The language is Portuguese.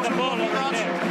os novidades.